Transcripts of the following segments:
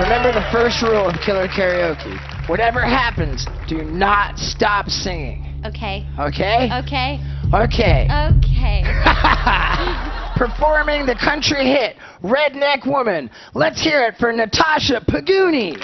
Remember the first rule of killer karaoke. Whatever happens, do not stop singing. Okay. Okay? Okay. Okay. Okay. Performing the country hit, Redneck Woman. Let's hear it for Natasha Paguni.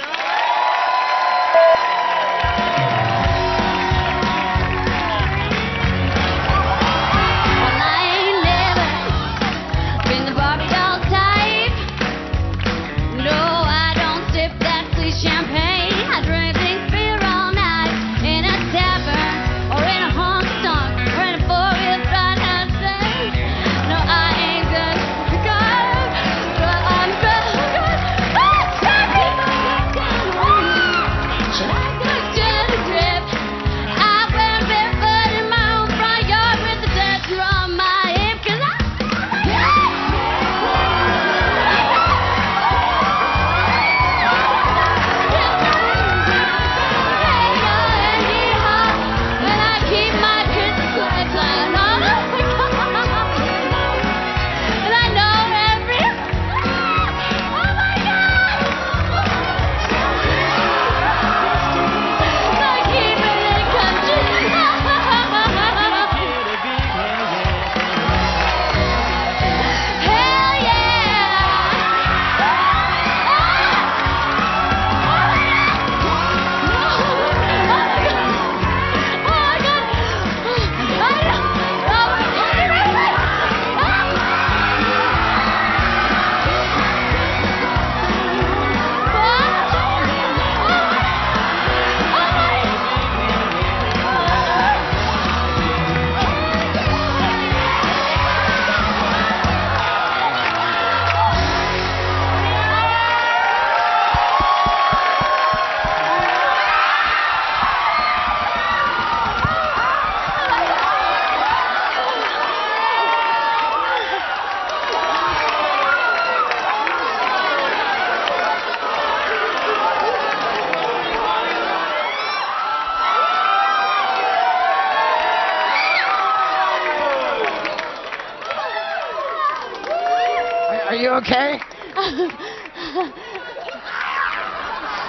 Are you okay?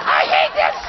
I hate this